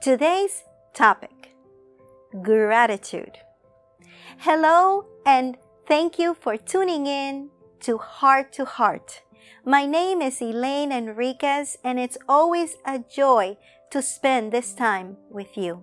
Today's topic gratitude. Hello, and thank you for tuning in to Heart to Heart. My name is Elaine Enriquez, and it's always a joy to spend this time with you.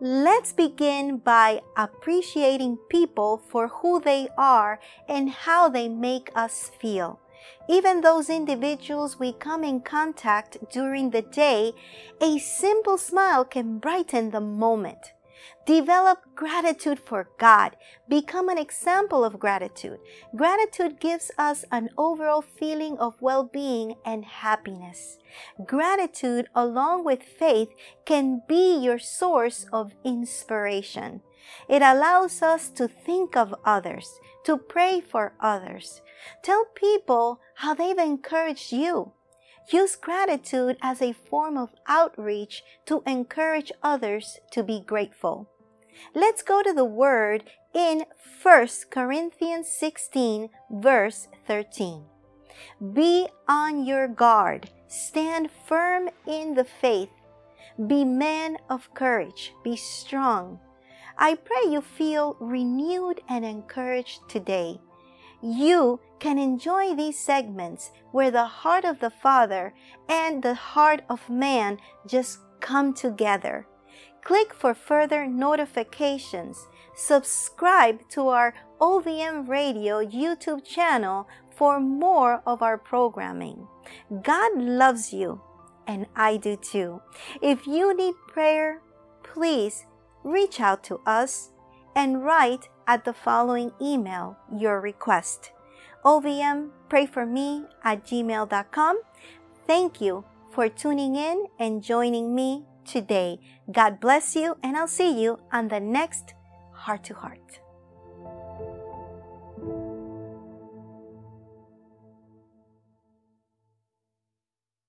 Let's begin by appreciating people for who they are and how they make us feel. Even those individuals we come in contact during the day, a simple smile can brighten the moment. Develop gratitude for God. Become an example of gratitude. Gratitude gives us an overall feeling of well being and happiness. Gratitude, along with faith, can be your source of inspiration. It allows us to think of others, to pray for others. Tell people how they've encouraged you. Use gratitude as a form of outreach to encourage others to be grateful. Let's go to the word in 1 Corinthians 16, verse 13. Be on your guard, stand firm in the faith, be men of courage, be strong. I pray you feel renewed and encouraged today you can enjoy these segments where the heart of the Father and the heart of man just come together. Click for further notifications. Subscribe to our OVM Radio YouTube channel for more of our programming. God loves you, and I do too. If you need prayer, please reach out to us and write at the following email your request ovm pray for me at gmail.com. Thank you for tuning in and joining me today. God bless you, and I'll see you on the next Heart to Heart.